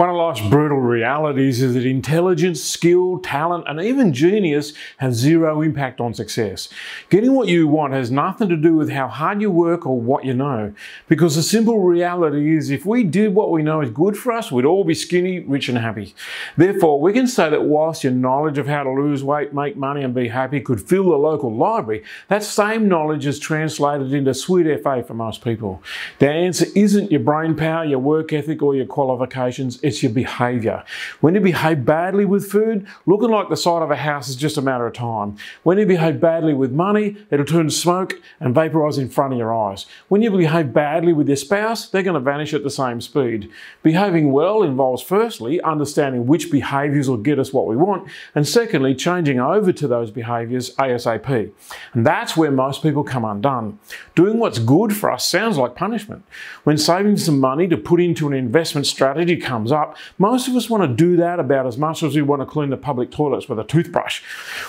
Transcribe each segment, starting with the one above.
One of life's brutal realities is that intelligence, skill, talent, and even genius have zero impact on success. Getting what you want has nothing to do with how hard you work or what you know. Because the simple reality is if we did what we know is good for us, we'd all be skinny, rich, and happy. Therefore, we can say that whilst your knowledge of how to lose weight, make money, and be happy could fill the local library, that same knowledge is translated into sweet FA for most people. The answer isn't your brain power, your work ethic, or your qualifications it's your behaviour. When you behave badly with food, looking like the side of a house is just a matter of time. When you behave badly with money, it'll turn to smoke and vaporise in front of your eyes. When you behave badly with your spouse, they're going to vanish at the same speed. Behaving well involves firstly understanding which behaviours will get us what we want, and secondly, changing over to those behaviours ASAP. And that's where most people come undone. Doing what's good for us sounds like punishment. When saving some money to put into an investment strategy comes comes up, most of us want to do that about as much as we want to clean the public toilets with a toothbrush.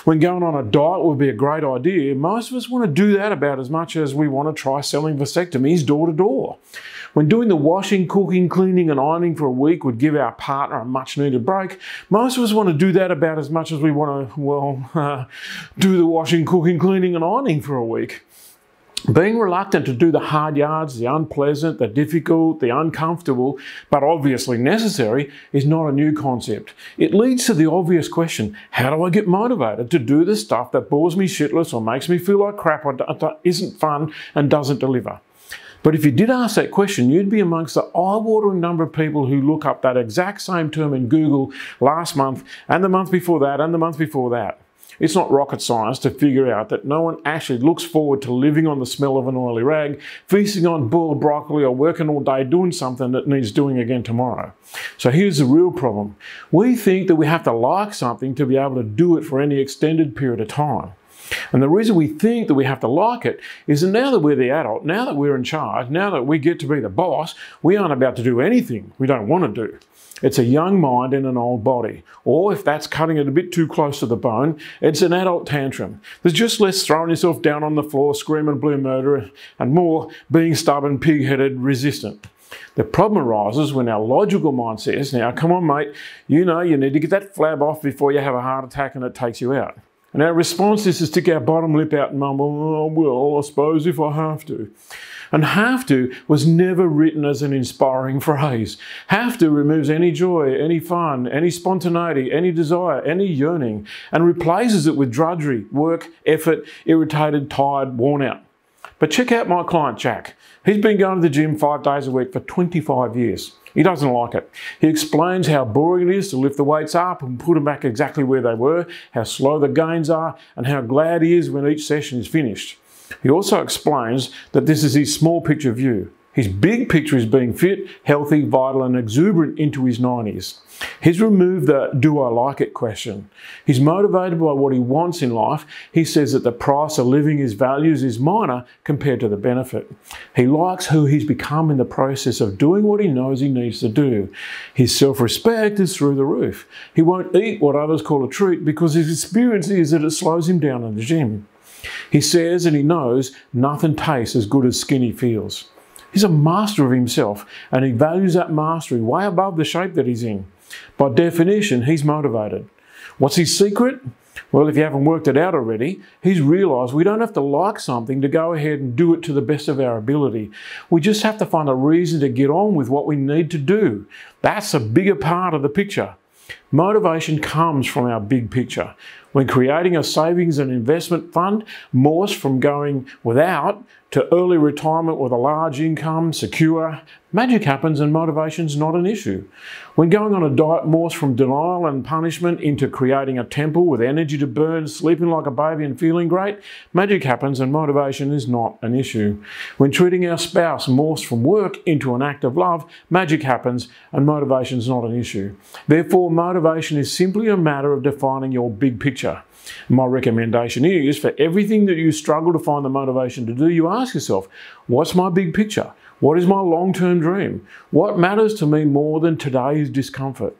When going on a diet would be a great idea, most of us want to do that about as much as we want to try selling vasectomies door to door. When doing the washing, cooking, cleaning, and ironing for a week would give our partner a much needed break, most of us want to do that about as much as we want to, well, uh, do the washing, cooking, cleaning, and ironing for a week. Being reluctant to do the hard yards, the unpleasant, the difficult, the uncomfortable, but obviously necessary, is not a new concept. It leads to the obvious question how do I get motivated to do the stuff that bores me shitless or makes me feel like crap or isn't fun and doesn't deliver? But if you did ask that question, you'd be amongst the eye-watering number of people who look up that exact same term in Google last month and the month before that and the month before that. It's not rocket science to figure out that no one actually looks forward to living on the smell of an oily rag, feasting on boiled broccoli, or working all day doing something that needs doing again tomorrow. So here's the real problem. We think that we have to like something to be able to do it for any extended period of time. And the reason we think that we have to like it is that now that we're the adult, now that we're in charge, now that we get to be the boss, we aren't about to do anything we don't want to do. It's a young mind in an old body. Or if that's cutting it a bit too close to the bone, it's an adult tantrum. There's just less throwing yourself down on the floor, screaming blue murder, and more being stubborn, pig headed, resistant. The problem arises when our logical mind says, now come on mate, you know you need to get that flab off before you have a heart attack and it takes you out. And our response is to stick our bottom lip out and mumble, oh, well, I suppose if I have to. And have to was never written as an inspiring phrase. Have to removes any joy, any fun, any spontaneity, any desire, any yearning, and replaces it with drudgery, work, effort, irritated, tired, worn out. But check out my client, Jack. He's been going to the gym five days a week for 25 years. He doesn't like it. He explains how boring it is to lift the weights up and put them back exactly where they were, how slow the gains are, and how glad he is when each session is finished. He also explains that this is his small picture view. His big picture is being fit, healthy, vital, and exuberant into his 90s. He's removed the do I like it question. He's motivated by what he wants in life. He says that the price of living his values is minor compared to the benefit. He likes who he's become in the process of doing what he knows he needs to do. His self respect is through the roof. He won't eat what others call a treat because his experience is that it slows him down in the gym. He says and he knows nothing tastes as good as skinny feels. He's a master of himself and he values that mastery way above the shape that he's in. By definition, he's motivated. What's his secret? Well, if you haven't worked it out already, he's realised we don't have to like something to go ahead and do it to the best of our ability. We just have to find a reason to get on with what we need to do. That's a bigger part of the picture. Motivation comes from our big picture. When creating a savings and investment fund morphs from going without to early retirement with a large income, secure, magic happens and motivation's not an issue. When going on a diet morphs from denial and punishment into creating a temple with energy to burn, sleeping like a baby and feeling great, magic happens and motivation is not an issue. When treating our spouse morphs from work into an act of love, magic happens and motivation is not an issue. Therefore, motivation is simply a matter of defining your big picture. My recommendation is for everything that you struggle to find the motivation to do, you ask yourself, what's my big picture? What is my long term dream? What matters to me more than today's discomfort?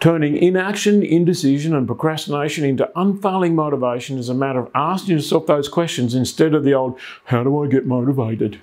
Turning inaction, indecision, and procrastination into unfailing motivation is a matter of asking yourself those questions instead of the old, how do I get motivated?